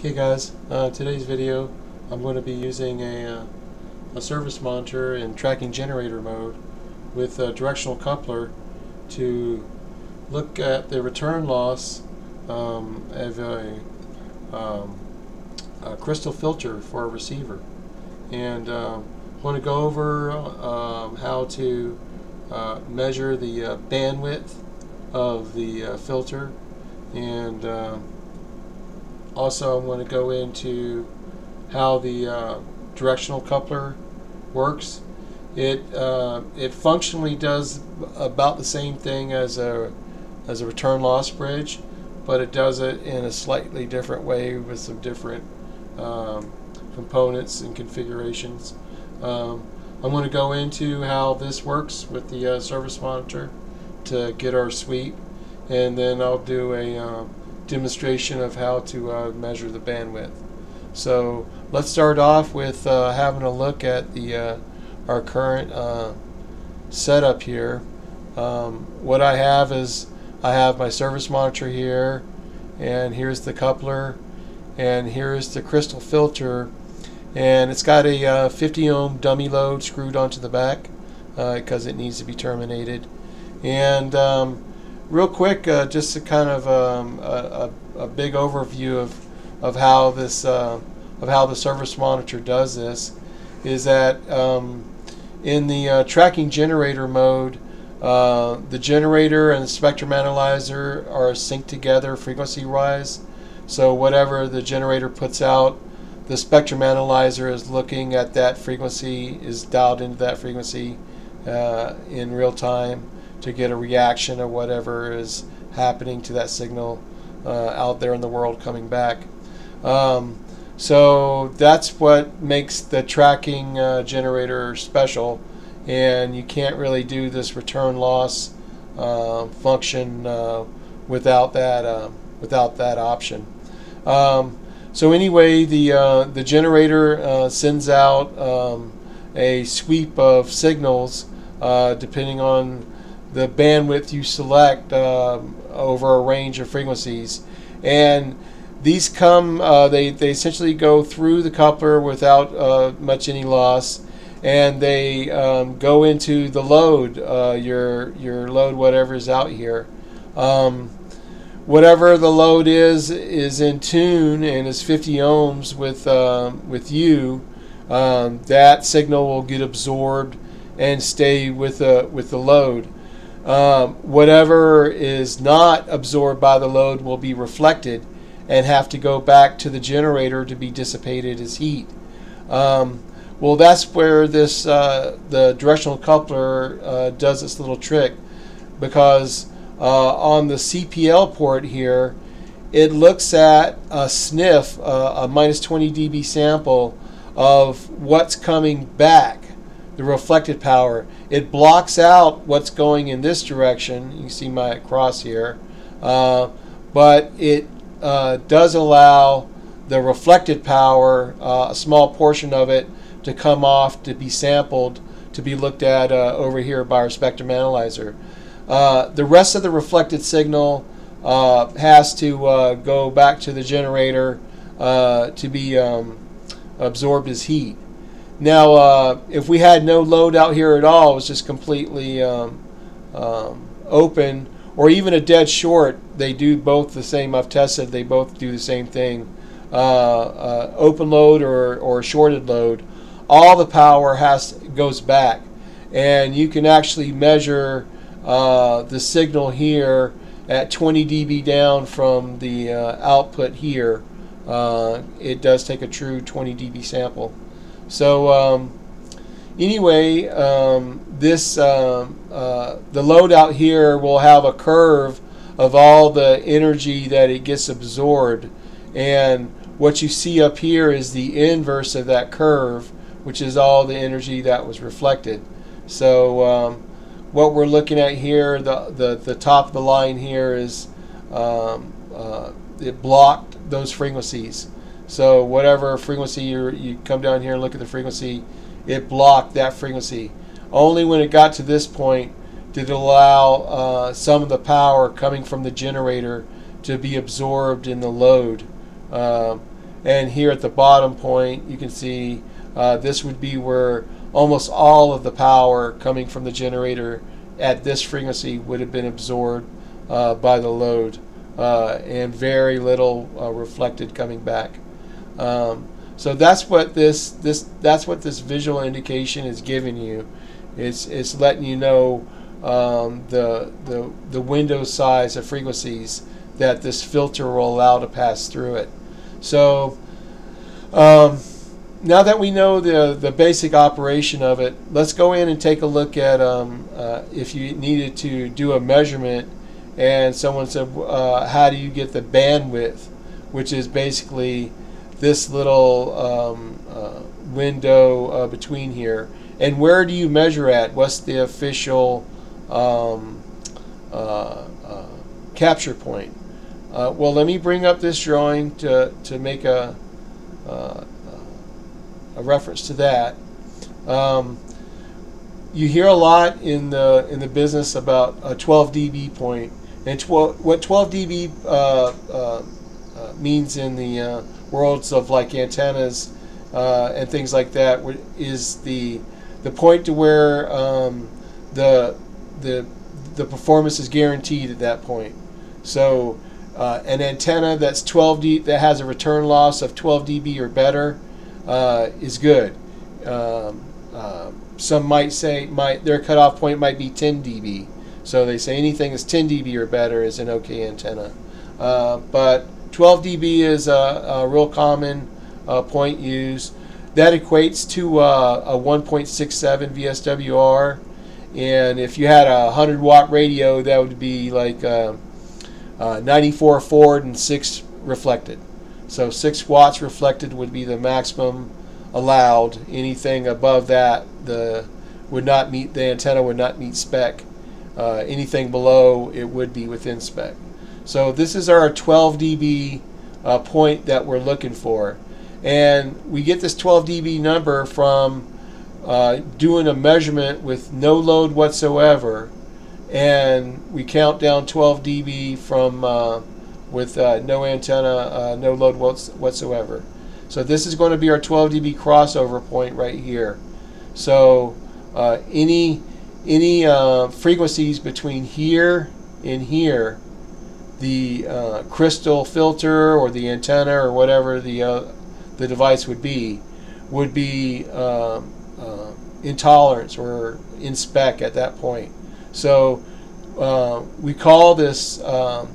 Okay guys, uh, today's video I'm going to be using a, uh, a service monitor in tracking generator mode with a directional coupler to look at the return loss um, of a, um, a, crystal filter for a receiver. And um, I want to go over um, how to uh, measure the uh, bandwidth of the uh, filter and um, also, I'm going to go into how the uh, directional coupler works. It uh, it functionally does about the same thing as a as a return loss bridge, but it does it in a slightly different way with some different um, components and configurations. Um, I'm going to go into how this works with the uh, service monitor to get our sweep, and then I'll do a uh, demonstration of how to uh, measure the bandwidth. So let's start off with uh, having a look at the uh, our current uh, setup here. Um, what I have is I have my service monitor here and here's the coupler and here's the crystal filter and it's got a uh, 50 ohm dummy load screwed onto the back because it needs to be terminated and um, real quick, uh, just a kind of um, a, a, big overview of of how this uh, of how the service monitor does this is that um, in the uh, tracking generator mode, uh, the generator and the spectrum analyzer are synced together frequency-wise. So whatever the generator puts out, the spectrum analyzer is looking at that frequency, is dialed into that frequency uh, in real time to get a reaction of whatever is happening to that signal uh, out there in the world coming back. Um, so that's what makes the tracking uh, generator special, and you can't really do this return loss uh, function uh, without that uh, without that option. Um, so anyway, the uh, the generator sends out um, a sweep of signals depending on the bandwidth you select uh, over a range of frequencies. And these come, uh, they, they essentially go through the coupler without uh, much any loss. And they um, go into the load, uh, your, your load, whatever is out here. Um, whatever the load is, is in tune and is 50 ohms with, um, with you. Um, that signal will get absorbed and stay with the, with the load. Um, whatever is not absorbed by the load will be reflected and have to go back to the generator to be dissipated as heat. Um, well, that's where this uh, the directional coupler uh, does its little trick because uh, on the CPL port here, it looks at a sniff, uh, a minus 20 dB sample of what's coming back the reflected power. It blocks out what's going in this direction. You see my cross here. Uh, but it uh, does allow the reflected power, uh, a small portion of it, to come off to be sampled to be looked at uh, over here by our spectrum analyzer. Uh, the rest of the reflected signal uh, has to go back to the generator to be um, absorbed as heat. Now, uh, if we had no load out here at all, it was just completely um, um, open, or even a dead short, they do both the same. I've tested; they both do the same thing. Uh, uh, open load or, or shorted load, all the power has goes back, and you can actually measure uh, the signal here at 20 dB down from the uh, output here. Uh, it does take a true 20 dB sample. So um, anyway, um, this um, uh, the load out here will have a curve of all the energy that it gets absorbed, and what you see up here is the inverse of that curve, which is all the energy that was reflected. So um, what we're looking at here, the, the, the top of the line here is um, uh, it blocked those frequencies. So whatever frequency you you come down here and look at the frequency, it blocked that frequency. Only when it got to this point did it allow uh, some of the power coming from the generator to be absorbed in the load. Uh, and here at the bottom point you can see uh, this would be where almost all of the power coming from the generator at this frequency would have been absorbed uh, by the load uh, and very little uh, reflected coming back. Um, so that's what this this that's what this visual indication is giving you. It's it's letting you know um, the the the window size of frequencies that this filter will allow to pass through it. So um, now that we know the the basic operation of it, let's go in and take a look at um, uh, if you needed to do a measurement and someone said, uh, how do you get the bandwidth, which is basically this little um, uh, window uh, between here. And where do you measure at? What's the official um, uh, uh, capture point? Uh, well, let me bring up this drawing to, to make a, uh, a reference to that. Um, you hear a lot in the in the business about a 12 dB point, and 12, what 12 dB means in the worlds of like antennas uh, and things like that is the the point to where um, the the the performance is guaranteed at that point. So uh, an antenna that's 12 d that has a return loss of 12 dB or better uh, is good. Um, uh, some might say might their cutoff point might be 10 dB. So they say anything that's 10 dB or better is an okay antenna. Uh, but 12 dB is a, a real common uh, point used. That equates to uh, a 1.67 VSWR. And if you had a 100 watt radio, that would be like uh, uh 94 forward and 6 reflected. So 6 watts reflected would be the maximum allowed. Anything above that the would not meet the antenna would not meet spec. Uh, anything below it would be within spec. So this is our 12 dB uh, point that we're looking for. And we get this 12 dB number from uh, doing a measurement with no load whatsoever. And we count down 12 dB from uh, with uh, no antenna, uh, no load whatsoever. So this is going to be our 12 dB crossover point right here. So uh, any any frequencies between here and here the uh, crystal filter or the antenna or whatever the uh, the device would be would be um, uh, intolerance or in spec at that point. So uh, we call this um,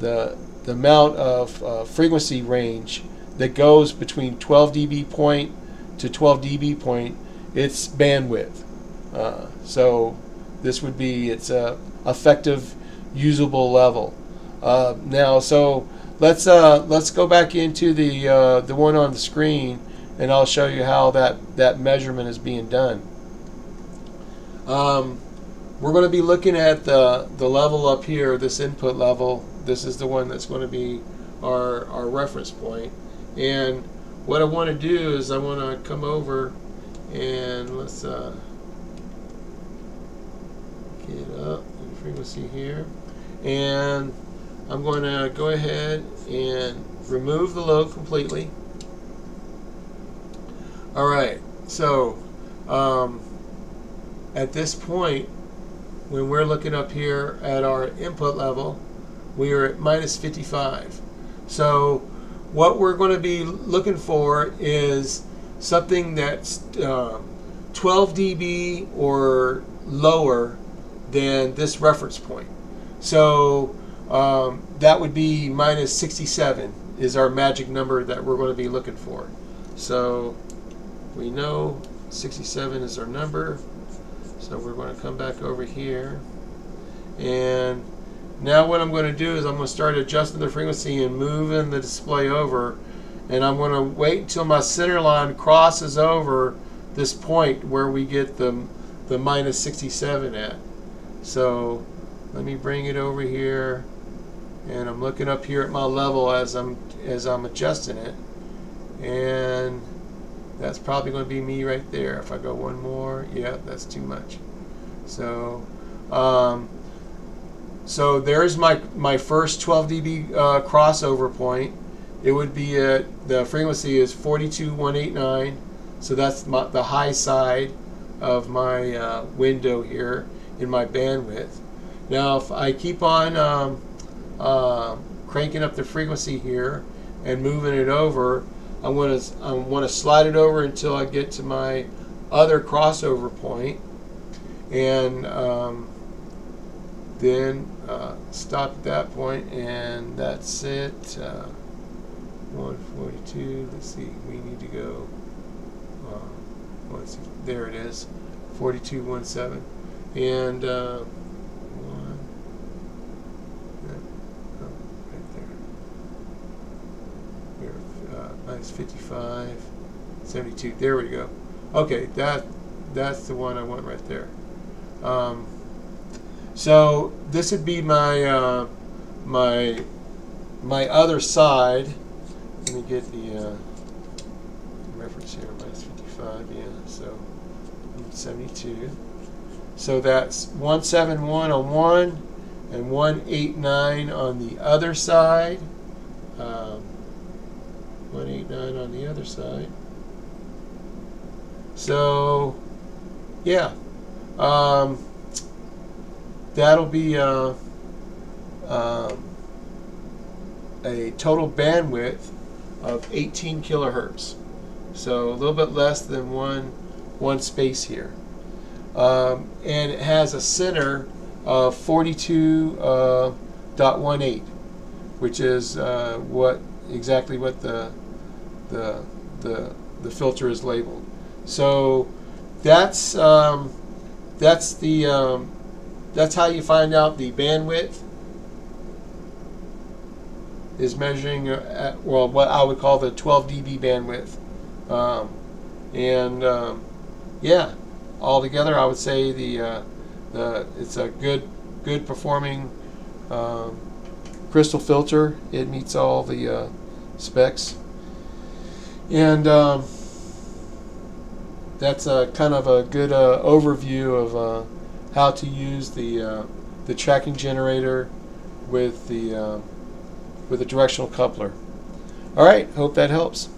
the the amount of uh, frequency range that goes between 12 dB point to 12 dB point. It's bandwidth. Uh, so this would be its effective usable level. Uh, now, so let's uh, let's go back into the uh, the one on the screen, and I'll show you how that that measurement is being done. Um, we're going to be looking at the the level up here, this input level. This is the one that's going to be our our reference point. And what I want to do is I want to come over and let's uh, get up the frequency here and I'm going to go ahead and remove the load completely. Alright, so um, at this point, when we're looking up here at our input level, we are at minus 55. So what we're going to be looking for is something that's uh, 12 dB or lower than this reference point. So um, that would be minus 67 is our magic number that we're going to be looking for. So we know 67 is our number. So we're going to come back over here. And now what I'm going to do is I'm going to start adjusting the frequency and moving the display over. And I'm going to wait until my center line crosses over this point where we get the, the minus 67 at. So let me bring it over here and I'm looking up here at my level as I'm as I'm adjusting it. And that's probably going to be me right there. If I go one more yeah that's too much. So um, so there's my my first 12 dB uh, crossover point. It would be at the frequency is 42189 so that's my, the high side of my uh, window here in my bandwidth. Now if I keep on um, uh, cranking up the frequency here and moving it over I want to I want to slide it over until I get to my other crossover point and um, then uh, stop at that point and that's it uh, 142 let's see we need to go uh, there it is 4217 and uh, one yeah, minus 55 72 there we go okay that that's the one I want right there um, so this would be my uh, my my other side. Let me get the uh, reference here. Minus 55. Yeah. So 72. So that's 171 on one and 189 on the other side. Um, 189 on the other side. So, yeah. Um, that'll be uh, um, a total bandwidth of 18 kilohertz. So a little bit less than one, one space here. Um, and it has a center of 42.18, uh, which is uh, what exactly what the, the, the, the filter is labeled. So that's um, that's the um, that's how you find out the bandwidth is measuring uh, at, well what I would call the 12 dB bandwidth. Um, and um, yeah altogether I would say the uh, the it's a good good performing um, crystal filter. It meets all the uh, specs and um, that's a kind of a good uh, overview of uh, how to use the uh, the tracking generator with the uh, with a directional coupler. All right, hope that helps.